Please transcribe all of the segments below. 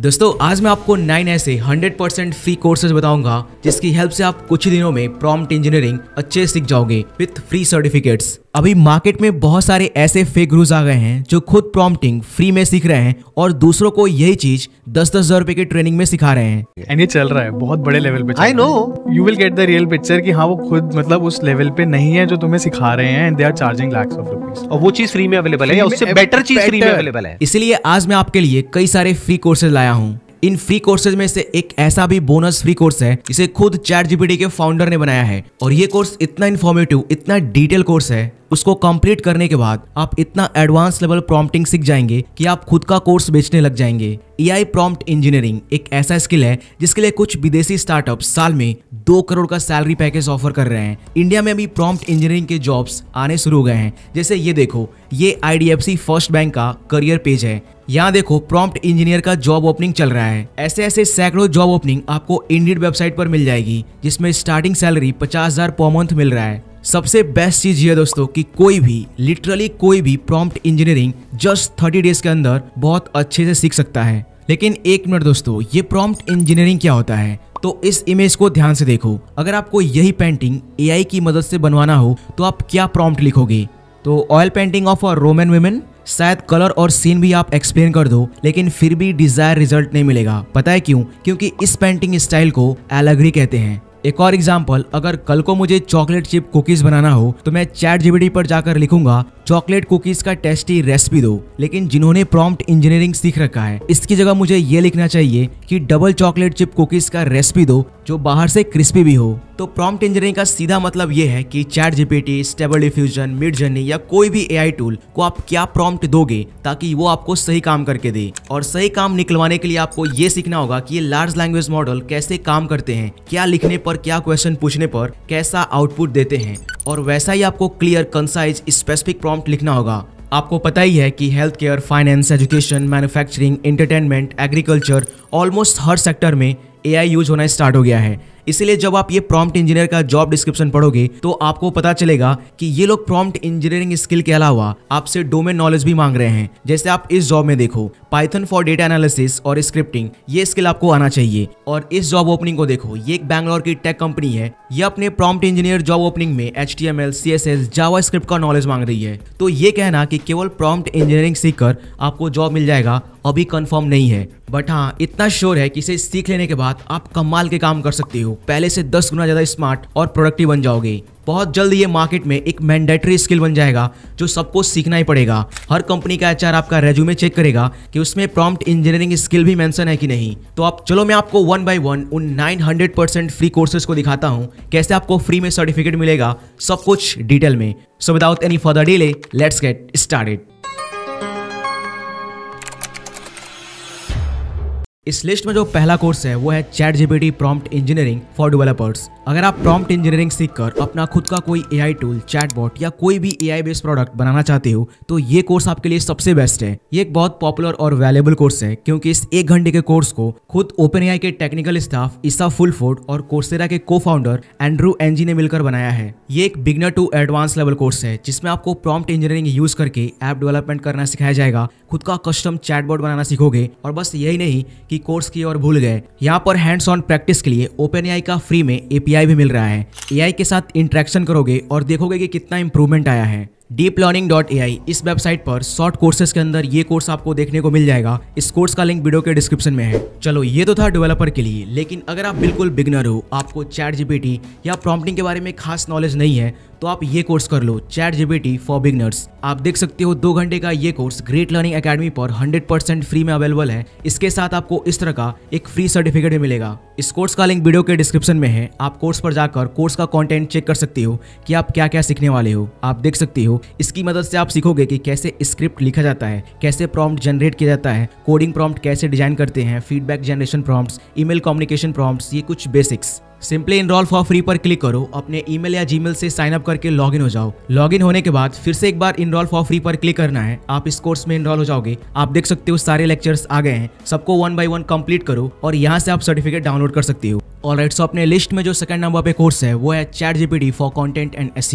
दोस्तों, आज मैं आपको नाइन ऐसे 100% फ्री कोर्सेज बताऊँगा, जिसकी हेल्प से आप कुछ ही दिनों में प्रॉम्प्ट इंजीनियरिंग अच्छे सीख जाओगे विथ फ्री सर्टिफिकेट्स अभी मार्केट में बहुत सारे ऐसे फेक गुरुज आ गए हैं जो खुद प्रॉम्प्टिंग फ्री में सीख रहे हैं और दूसरों को यही चीज़ दस दस हज़ार रुपए की ट्रेनिंग में सिखा रहे हैं। एंड ये चल रहा है बहुत बड़े लेवल पे I know. You will get the real picture कि हाँ वो खुद मतलब उस लेवल पे नहीं है जो तुम्हें सिखा रहे हैं and they are charging lakhs of rupees और वो चीज़ फ्री में अवेलेबल है या उससे बेटर चीज़ फ्री में अवेलेबल है? इसीलिए आज मैं आपके लिए कई सारे फ्री कोर्सेज लाया हूँ। इन फ्री कोर्सेज में से एक ऐसा भी बोनस फ्री कोर्स है जिसे खुद चैट जीपीटी के फाउंडर ने बनाया है। और ये कोर्स इतना इन्फॉर्मेटिव इतना डिटेल कोर्स है उसको कंप्लीट करने के बाद आप इतना एडवांस लेवल प्रॉम्प्टिंग सीख जाएँगे कि आप खुद का कोर्स बेचने लग जाएँगे। एआई प्रॉम्प्ट इंजीनियरिंग एक ऐसा स्किल है जिसके लिए कुछ विदेशी स्टार्टअप साल में दो करोड़ का सैलरी पैकेज ऑफ़र कर रहे हैं। इंडिया में अभी प्रॉम्प्ट इंजीनियरिंग के जॉब्स आने शुरू हो गए हैं। जैसे ये देखो, ये आईडीएफसी फ़र्स्ट बैंक का करियर पेज है। यहाँ देखो प्रॉम्प्ट इंजीनियर का जॉब ओपनिंग चल रहा है। ऐसे ऐसे सैकड़ों जॉब ओपनिंग आपको इंडियन वेबसाइट पर मिल जाएगी, जिसमें स्टार्टिंग सैलरी पचास हज़ार पर मंथ मिल रहा है। सबसे बेस्ट चीज़ ये दोस्तों कि कोई भी लिटरली कोई भी prompt engineering just thirty days के अंदर बहुत अच्छे से सीख सकता है। लेकिन एक मिनट दोस्तों, ये प्रॉम्प्ट इंजीनियरिंग क्या होता है? तो इस इमेज को ध्यान से देखो। अगर आपको यही पेंटिंग एआई की मदद से बनवाना हो तो आप क्या प्रॉम्प्ट लिखोगे? तो oil painting of a Roman women शायद कलर और सीन भी आप एक्सप्लेन कर दो, लेकिन फिर भी डिज़ायर रिज़ल्ट नहीं मिलेगा। पता है क्यों? क्योंकि इस पेंटिंग स्टाइल को एलग्री कहते हैं। एक और एग्ज़ाम्पल अगर कल को मुझे चॉकलेट चिप कुकीज बनाना हो तो मैं चैट जीबीडी पर जाकर लिखूँगा चॉकलेट कुकीज का टेस्टी रेसिपी दो। लेकिन जिन्होंने प्रॉम्प्ट इंजीनियरिंग सीख रखा है, इसकी जगह मुझे ये लिखना चाहिए कि डबल चॉकलेट चिप कुकीज का रेसिपी दो जो बाहर से क्रिस्पी भी हो तो प्रॉम्प्ट इंजीनियरिंग का सीधा मतलब ये है कि chat GPT stable diffusion Midjourney या कोई भी एआई टूल को आप क्या प्रॉम्प्ट दोगे ताकि वो आपको सही काम करके दे। और सही काम निकलवाने के लिए आपको ये सीखना होगा कि ये लार्ज लैंग्वेज मॉडल कैसे काम करते हैं, क्या लिखने पर, क्या क्वेश्चन पूछने पर कैसा आउटपुट देते हैं। और वैसा ही आपको क्लियर कंसाइज स्पेसिफिक प्रॉम्प्ट लिखना होगा। आपको पता ही है कि health care finance education manufacturing entertainment agriculture almost हर सेक्टर में एआई यूज़ होना स्टार्ट हो गया है। इसीलिए जब आप ये प्रॉम्प्ट इंजीनियर का जॉब डिस्क्रिप्शन पढ़ोगे तो आपको पता चलेगा कि ये लोग प्रॉम्प्ट इंजीनियरिंग स्किल के अलावा आपसे डोमेन नॉलेज भी मांग रहे हैं। जैसे आप इस जॉब में देखो पाइथन फॉर डेटा एनालिसिस और स्क्रिप्टिंग ये स्किल आपको आना चाहिए। और इस जॉब ओपनिंग को देखो, ये एक बैंगलोर की टेक कंपनी है। ये अपने प्रॉम्प्ट इंजीनियर जॉब ओपनिंग में H T M L C S S JavaScript का नॉलेज मांग रही है। तो ये कहना कि केवल प्रॉम्प्ट इंजीनियरिंग सीखकर आपको जॉब मिल जाएगा, अभी कंफर्म नहीं है। बट हाँ इतना श्योर है कि इसे सीख लेने के बाद आप कमाल के काम कर सकते हो। पहले से दस गुना ज़्यादा स्मार्ट और प्रोडक्टिव बन जाओगे। बहुत जल्द ये मार्केट में एक मैंडेटरी स्किल बन जाएगा, जो सबको सीखना ही पड़ेगा। हर कंपनी का एचआर आपका रेज्यूमे चेक करेगा कि उसमें प्रॉम्प्ट इंजीनियरिंग स्किल भी मेंशन है कि नहीं। तो आप, चलो मैं आपको वन बाय वन उन 900 परसेंट फ्री कोर्सेज को दिखाता हूँ, कैसे आपको फ्री में सर्टिफिकेट मिलेगा, सब कुछ डिटेल में। So without any further delay let's get started इस लिस्ट में जो पहला कोर्स है, वो है ChatGPT prompt engineering for developers अगर आप प्रॉम्प्ट इंजीनियरिंग सीखकर अपना खुद का कोई एआई टूल चैटबॉट या कोई भी एआई बेस्ड प्रोडक्ट बनाना चाहते हो तो ये कोर्स आपके लिए सबसे बेस्ट है। ये एक बहुत पॉपुलर और वैल्यूएबल कोर्स है, क्योंकि इस एक घंटे के कोर्स को खुद ओपन के टेक्निकल स्टाफ ईसा फुलफोर्ड और कोर्सेरा के को फाउंडर एंड्रू एनजी ने मिलकर बनाया है। ये एक beginner to advance level course है, जिसमें आपको प्रॉम्प्ट इंजीनियरिंग यूज़ करके ऐप डेवलपमेंट करना सिखाया जाएगा, खुद का कस्टम चैटबॉट बनाना सीखोगे, और बस यही नहीं कि कोर्स की ओर भूल गए। यहाँ पर हैंड्स ऑन प्रैक्टिस के लिए ओपन एआई का फ्री में एपीआई भी मिल रहा है। एआई के साथ इंटरेक्शन करोगे और देखोगे कि कितना इंप्रूवमेंट आया है। Deep learning dot A I इस वेबसाइट पर शॉर्ट कोर्सेज के अंदर ये कोर्स आपको देखने को मिल जाएगा। इस कोर्स का लिंक वीडियो के डिस्क्रिप्शन में है। चलो, ये तो था डेवलपर के लिए, लेकिन अगर आप बिल्कुल बिगनर हो, आपको चैट जीपीटी या प्रॉम्प्टिंग के बारे में खास नॉलेज नहीं है तो आप ये कोर्स कर लो चैट जीपीटी फॉर बिगनर्स आप देख सकते हो, दो घंटे का ये कोर्स ग्रेट लर्निंग एकेडमी पर 100% फ्री में अवेलेबल है। इसके साथ आपको इस तरह का एक फ्री सर्टिफिकेट भी मिलेगा। इस कोर्स का लिंक वीडियो के डिस्क्रिप्शन में है। आप कोर्स पर जाकर कोर्स का कंटेंट चेक कर सकते हो कि आप क्या क्या सीखने वाले हो। आप देख सकते हो, इसकी मदद से आप सीखोगे कि कैसे स्क्रिप्ट लिखा जाता है, कैसे प्रॉम्प्ट जनरेट किया जाता है कोडिंग प्रॉम्प्ट कैसे डिज़ाइन करते हैं feedback generation prompts email communication prompts ये कुछ basics simply enrol for free पर क्लिक करो, अपने ईमेल या जीमेल से साइन अप करके लॉगिन हो जाओ। लॉगिन होने के बाद फिर से एक बार इनरोल फॉर फ्री पर क्लिक करना है। आप इस कोर्स में इनरोल हो जाओगे। आप देख सकते हो सारे लेक्चर्स आ गए हैं। सबको वन बाय वन कंप्लीट करो और यहाँ से आप सर्टिफिकेट डाउनलोड कर सकते हो। और राइट सो अपने लिस्ट में जो सेकंड नंबर पे कोर्स है, वो है ChatGPT for content and S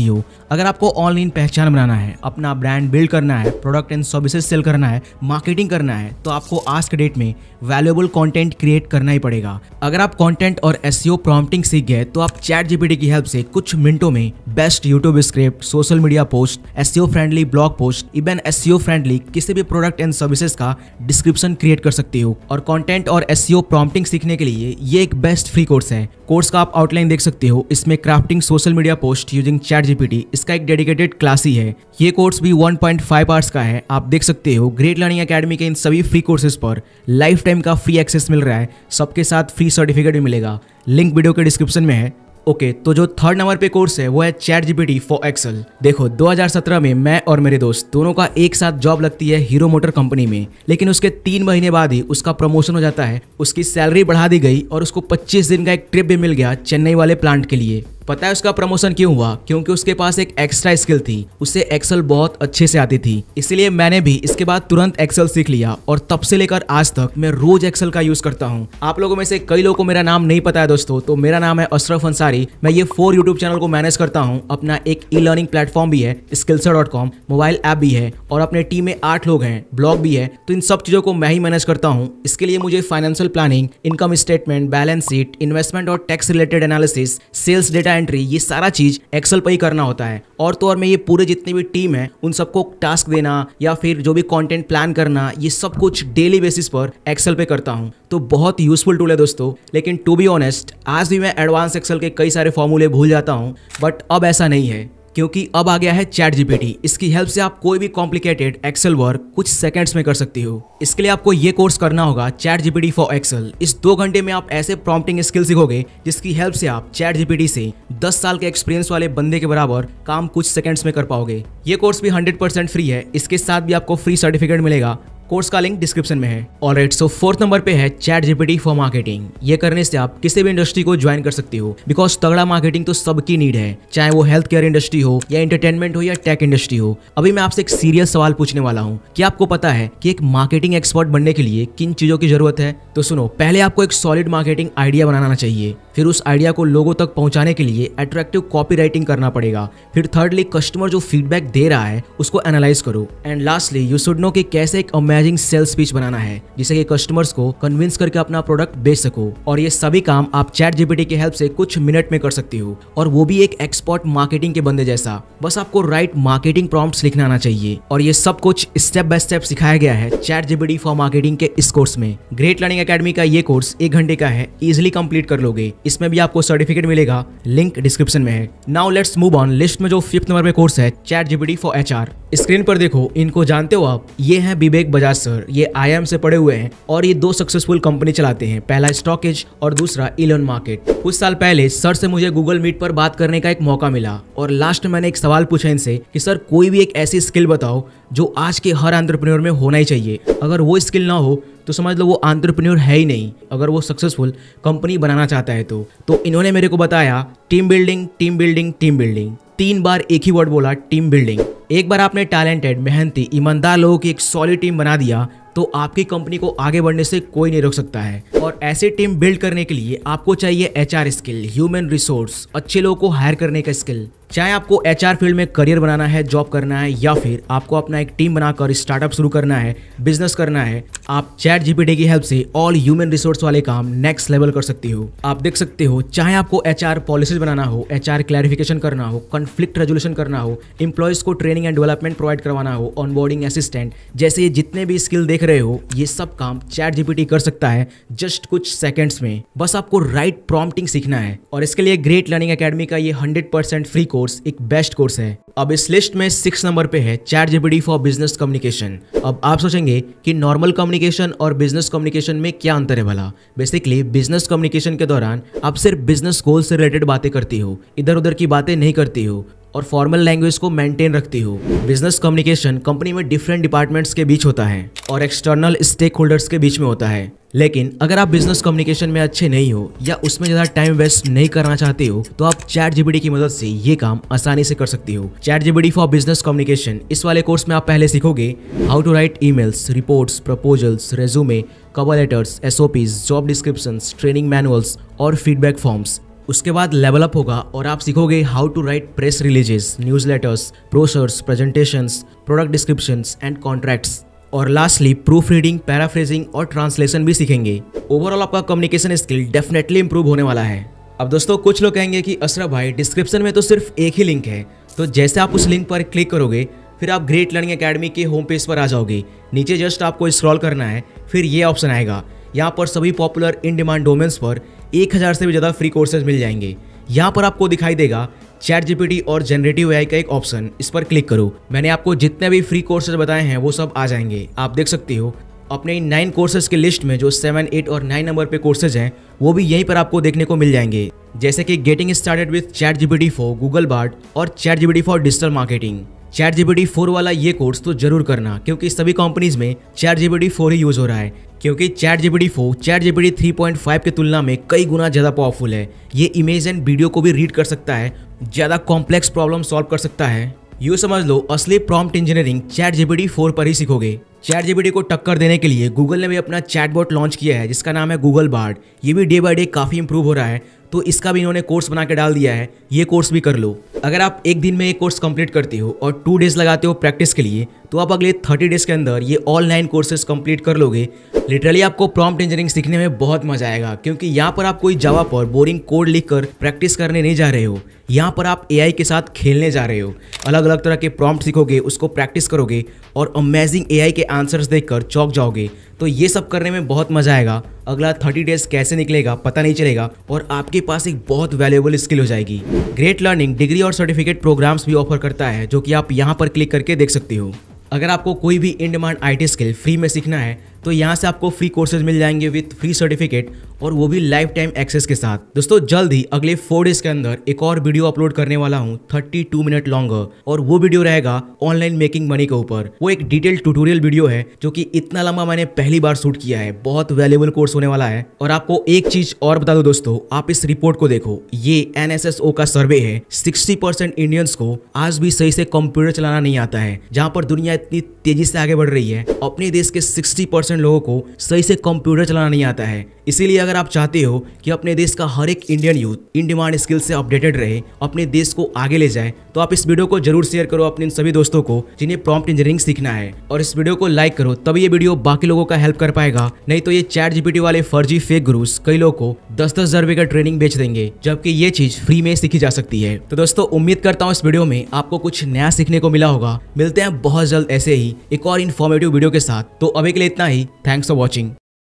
अगर आपको ऑनलाइन पहचान बनाना है, अपना ब्रांड बिल्ड करना है प्रोडक्ट एंड सर्विसेज़ सेल करना है मार्केटिंग करना है तो आपको आज के डेट में वैल्यूएबल कंटेंट क्रिएट करना ही पड़ेगा। अगर आप कंटेंट और एस प्रॉम्प्टिंग सीख गए तो आप चैट जीपीटी की हेल्प से कुछ मिनटों में best YouTube script social media post S friendly blog post even S friendly किसी भी प्रोडक्ट एंड सर्विसेज़ का डिस्क्रिप्शन क्रिएट कर सकते हो। और कॉन्टेंट और एस प्रॉम्प्टिंग सीखने के लिए ये एक बेस्ट फ्री कोर्स है। कोर्स का आप आउटलाइन देख सकते हो। इसमें crafting social media post using ChatGPT इसका एक डेडिकेटेड क्लास ही है। ये कोर्स भी 1.5 आवर्स का है। आप देख सकते हो ग्रेट लर्निंग अकेडमी के इन सभी फ्री कोर्सेज पर लाइफ टाइम का फ्री एक्सेस मिल रहा है। सबके साथ फ्री सर्टिफिकेट भी मिलेगा। लिंक वीडियो के डिस्क्रिप्शन में है। ओके okay, तो जो थर्ड नंबर पे कोर्स है वो है चैट जीपीटी फॉर एक्सल देखो 2017 में मैं और मेरे दोस्त दोनों का एक साथ जॉब लगती है हीरो मोटर कंपनी में. लेकिन उसके तीन महीने बाद ही उसका प्रमोशन हो जाता है उसकी सैलरी बढ़ा दी गई और उसको 25 दिन का एक ट्रिप भी मिल गया चेन्नई वाले प्लांट के लिए. पता है उसका प्रमोशन क्यों हुआ? क्योंकि उसके पास एक एक्स्ट्रा स्किल थी। उसे एक्सेल बहुत अच्छे से आती थी। इसलिए मैंने भी इसके बाद तुरंत एक्सेल सीख लिया और तब से लेकर आज तक मैं रोज एक्सेल का यूज़ करता हूँ। आप लोगों में से कई लोगों को मेरा नाम नहीं पता है दोस्तों तो मेरा नाम है अशरफ अंसारी। मैं ये फोर यूट्यूब चैनल को मैनेज करता हूँ। अपना एक ई लर्निंग प्लेटफॉर्म भी है स्किल्सर डॉट कॉम मोबाइल ऐप भी है और अपने टीम में आठ लोग हैं ब्लॉग भी है। तो इन सब चीज़ों को मैं ही मैनेज करता हूँ। इसके लिए मुझे financial planning income statement balance sheet investment और tax related analysis sales data entry, ये सारा चीज़ एक्सेल पर ही करना होता है। और तो और मैं ये पूरे जितने भी टीम है, उन सबको टास्क देना या फिर जो भी कंटेंट प्लान करना, ये सब कुछ डेली बेसिस पर एक्सेल पे करता हूँ। तो बहुत यूजफुल टूल है दोस्तों। लेकिन टू बी ऑनेस्ट आज भी मैं एडवांस एक्सेल के कई सारे फॉर्मूले भूल जाता हूँ बट अब ऐसा नहीं है। क्योंकि अब आ गया है चैट जीपीटी। इसकी हेल्प से आप कोई भी कॉम्प्लिकेटेड एक्सेल वर्क कुछ सेकंड्स में कर सकती हो। इसके लिए आपको ये कोर्स करना होगा चैट जीपीटी फॉर एक्सेल इस दो घंटे में आप ऐसे प्रॉम्प्टिंग स्किल सीखोगे, जिसकी हेल्प से आप चैट जीपीटी से 10 साल के एक्सपीरियंस वाले बंदे के बराबर काम कुछ सेकंड्स में कर पाओगे। ये कोर्स भी 100% फ्री है। इसके साथ भी आपको फ्री सर्टिफिकेट मिलेगा। कोर्स का लिंक डिस्क्रिप्शन में है। और राइट सो फोर्थ नंबर पे है चैट जीपीटी फॉर मार्केटिंग ये करने से आप किसी भी इंडस्ट्री को ज्वाइन कर सकते हो। बिकॉज़ तगड़ा मार्केटिंग तो सबकी नीड है। चाहे वो हेल्थ केयर इंडस्ट्री हो, या एंटरटेनमेंट हो, या टेक इंडस्ट्री हो। अभी मैं आपसे एक सीरियस सवाल पूछने वाला हूँ। कि आपको पता है कि एक मार्केटिंग एक्सपर्ट बनने के लिए किन चीज़ों की ज़रूरत है? तो सुनो, पहले आपको एक सॉलिड मार्केटिंग आइडिया बनाना चाहिए। फिर उस आइडिया को लोगों तक पहुँचाने के लिए अट्रैक्टिव कॉपी राइटिंग करना पड़ेगा। फिर थर्डली कस्टमर जो फीडबैक दे रहा है, उसको एनालाइज करो। And lastly you should know कि कैसे एक अमेजिंग सेल्स स्पीच बनाना है, जिसे कि कस्टमर्स को कन्विंस करके अपना प्रोडक्ट बेच सको। और ये सभी काम आप चैट जीपीटी की हेल्प से कुछ मिनट में कर सकती हो। और वो भी एक एक्सपर्ट मार्केटिंग के बंदे जैसा। बस आपको राइट मार्केटिंग प्रॉम्प्ट्स लिखना आना चाहिए। और ये सब कुछ स्टेप बाय स्टेप सिखाया गया है चैट जीपीटी फॉर मार्केटिंग के इस कोर्स में। ग्रेट लर्निंग अकेडमी का ये कोर्स एक घंटे का है इजिली कंप्लीट कर लोगे। इसमें भी आपको सर्टिफिकेट मिलेगा। लिंक डिस्क्रिप्शन में है। Now let's move on list में जो फिफ्थ नंबर पे कोर्स है chat GPT for H screen पर देखो, इनको जानते हो आप? ये हैं विवेक बजाज सर ये आईएम से पढ़े हुए हैं और ये दो सक्सेसफुल कंपनी चलाते हैं। पहला स्टॉकेज और दूसरा इलोन मार्केट कुछ साल पहले सर से मुझे गूगल मीट पर बात करने का एक मौका मिला और लास्ट में मैंने एक सवाल पूछा इनसे कि सर कोई भी एक ऐसी स्किल बताओ जो आज के हर एंटरप्रेन्योर में होना ही चाहिए। अगर वो स्किल ना हो तो समझ लो वो आंट्रप्रन्योर है ही नहीं। अगर वो सक्सेसफुल कंपनी बनाना चाहता है तो। तो इन्होंने मेरे को बताया team building team building team building तीन बार एक ही वर्ड बोला टीम बिल्डिंग एक बार आपने टैलेंटेड मेहनती, ईमानदार लोगों की एक सॉलिड टीम बना दिया तो आपकी कंपनी को आगे बढ़ने से कोई नहीं रोक सकता है। और ऐसी टीम बिल्ड करने के लिए आपको चाहिए एचआर स्किल ह्यूमन रिसोर्स अच्छे लोगों को हायर करने का स्किल चाहे आपको एचआर फ़ील्ड में करियर बनाना है, जॉब करना है, या फिर आपको अपना एक टीम बनाकर स्टार्टअप शुरू करना है, बिज़नेस करना है, आप चैट जीपीटी की हेल्प से ऑल ह्यूमन रिसोर्स वाले काम नेक्स्ट लेवल कर सकते हो। आप देख सकते हो, चाहे आपको एच पॉलिसीज़ बनाना हो एच क्लैरिफिकेशन करना हो कॉन्फ्लिक्ट रेजोल्यूशन करना हो इंप्लॉयज को ट्रेनिंग एंड डेवलपमेंट प्रोवाइड करवाना हो ऑनबोर्डिंग असिस्टेंट जैसे जितने भी स्किल देख रहे हो, ये सब काम चैट जीपीटी कर सकता है जस्ट कुछ सेकेंड्स में। बस आपको राइट प्रॉम्प्टिंग सीखना है और इसके लिए ग्रेट लर्निंग अकेडमी का ये हंड्रेड फ्री कोर्स एक बेस्ट कोर्स है। अब इस लिस्ट में सिक्स नंबर पे है chat GPT for business communication अब आप सोचेंगे कि नॉर्मल कम्युनिकेशन और बिज़नेस कम्युनिकेशन में क्या अंतर है भला? बेसिकली बिज़नेस कम्युनिकेशन के दौरान आप सिर्फ़ बिज़नेस गोल से रिलेटेड बातें करती हो इधर उधर की बातें नहीं करती हो, और फॉर्मल लैंग्वेज को मेंटेन रखती हो। बिज़नेस कम्युनिकेशन कंपनी में डिफरेंट डिपार्टमेंट्स के बीच होता है और एक्सटर्नल स्टेक होल्डर्स के बीच में होता है। लेकिन अगर आप बिज़नेस कम्युनिकेशन में अच्छे नहीं हो या उसमें ज़्यादा टाइम वेस्ट नहीं करना चाहते हो तो आप चैट जीबीडी की मदद से ये काम आसानी से कर सकते हो। Chat GBD for business communication इस वाले कोर्स में आप पहले सीखोगे how to write emails reports proposals resume cover letters SOPs job description training manuals और फीडबैक फॉर्म्स उसके बाद लेवल अप होगा और आप सीखोगे how to write press releases newsletters brochures presentations product descriptions and contracts और लास्टली प्रूफ रीडिंग पैराफ्रेजिंग और translation भी सीखेंगे। ओवरऑल आपका कम्युनिकेशन स्किल डेफिनेटली इंप्रूव होने वाला है। अब दोस्तों, कुछ लोग कहेंगे कि अशरफ भाई डिस्क्रिप्शन में तो सिर्फ़ एक ही लिंक है। तो जैसे आप उस लिंक पर क्लिक करोगे, फिर आप ग्रेट लर्निंग अकेडमी के होम पेज पर आ जाओगे। नीचे जस्ट आपको स्क्रॉल करना है, फिर ये ऑप्शन आएगा। यहाँ पर सभी पॉपुलर इन डिमांड डोमेन्स पर एक हज़ार से भी ज़्यादा फ्री कोर्सेज मिल जाएँगे। यहाँ पर आपको दिखाई देगा चैट जीपीटी और जनरेटिव एआई का एक ऑप्शन। इस पर क्लिक करो। मैंने आपको जितने भी फ्री कोर्सेज बताए हैं, वो सब आ जाएँगे। आप देख सकते हो, अपने इन नाइन कोर्सेज के लिस्ट में जो सेवन एट और नाइन नंबर पे कोर्सेज हैं, वो भी यहीं पर आपको देखने को मिल जाएँगे। जैसे कि getting started with chat GPT for Google Bard और chat GPT for digital marketing chat GPT four वाला ये कोर्स तो ज़रूर करना, क्योंकि सभी कंपनीज़ में चैट जीपीटी फोर ही यूज़ हो रहा है। क्योंकि chat GPT four chat GPT three point five की तुलना में कई गुना ज़्यादा पावरफुल है। ये इमेज एंड वीडियो को भी रीड कर सकता है, ज़्यादा कॉम्प्लेक्स प्रॉब्लम सॉल्व कर सकता है। यू समझ लो, असली prompt engineering chat GPT four पर ही सीखोगे। चैट जीपीटी को टक्कर देने के लिए गूगल ने भी अपना चैटबॉट लॉन्च किया है, जिसका नाम है गूगल बार्ड ये भी डे बाय डे काफ़ी इंप्रूव हो रहा है तो इसका भी इन्होंने कोर्स बना के डाल दिया है, ये कोर्स भी कर लो। अगर आप एक दिन में एक कोर्स कंप्लीट करते हो और टू डेज़ लगाते हो प्रैक्टिस के लिए तो आप अगले थर्टी डेज़ के अंदर ये ऑल नाइन कोर्सेज कंप्लीट कर लोगे। लिटरली आपको प्रॉम्प्ट इंजीनियरिंग सीखने में बहुत मज़ा आएगा, क्योंकि यहाँ पर आप कोई जावा पर बोरिंग कोड लिख कर प्रैक्टिस करने नहीं जा रहे हो। यहाँ पर आप एआई के साथ खेलने जा रहे हो। अलग अलग तरह के प्रॉम्प्ट सीखोगे, उसको प्रैक्टिस करोगे और अमेजिंग एआई के आंसर्स देखकर चौक जाओगे। तो ये सब करने में बहुत मज़ा आएगा। अगला थर्टी डेज़ कैसे निकलेगा, पता नहीं चलेगा और आपके पास एक बहुत वैल्यूएबल स्किल हो जाएगी। ग्रेट लर्निंग डिग्री और सर्टिफिकेट प्रोग्राम्स भी ऑफ़र करता है, जो कि आप यहाँ पर क्लिक करके देख सकते हो। अगर आपको कोई भी in demand IT skill free में सीखना है तो यहाँ से आपको फ्री कोर्सेज मिल जाएँगे विथ फ्री सर्टिफिकेट और वो भी लाइफ टाइम एक्सेस के साथ। दोस्तों, जल्द ही अगले फोर डेज़ के अंदर एक और वीडियो अपलोड करने वाला हूँ थर्टी टू मिनट लॉन्गर और वो वीडियो रहेगा ऑनलाइन मेकिंग मनी के ऊपर। वो एक डिटेल ट्यूटोरियल वीडियो है, जो कि इतना लंबा मैंने पहली बार शूट किया है। बहुत वैल्यूबल कोर्स होने वाला है। और आपको एक चीज़ और बता दो दोस्तों, आप इस रिपोर्ट को देखो। ये एनएसएसओ का सर्वे है। सिक्सटी इंडियंस को आज भी सही से कंप्यूटर चलाना नहीं आता है, जहाँ पर दुनिया इतनी तेज़ी से आगे बढ़ रही है। अपने देश के सिक्सटी परसेंट लोगों को सही से कंप्यूटर चलाना नहीं आता है। इसीलिए अगर आप चाहते हो कि अपने देश का हर एक Indian youth in demand skill से अपडेटेड रहे, अपने देश को आगे ले जाए तो आप इस वीडियो को ज़रूर शेयर करो अपने सभी दोस्तों को जिन्हें प्रॉम्प्ट इंजीनियरिंग सीखना है। और इस वीडियो को लाइक करो, तभी ये वीडियो बाकी लोगों का हेल्प कर पाएगा। नहीं तो ये चैट जीपीटी वाले फर्जी फेक गुरुस कई लोगों को दस दस हज़ार रुपए का ट्रेनिंग बेच देंगे, जबकि ये चीज़ फ्री में सीखी जा सकती है। तो दोस्तों, उम्मीद करता हूँ इस वीडियो में आपको कुछ नया सीखने को मिला होगा। मिलते हैं बहुत जल्द ऐसे ही एक और इन्फॉर्मेटिव वीडियो के साथ। तो अभी के लिए इतना ही। Thanks for watching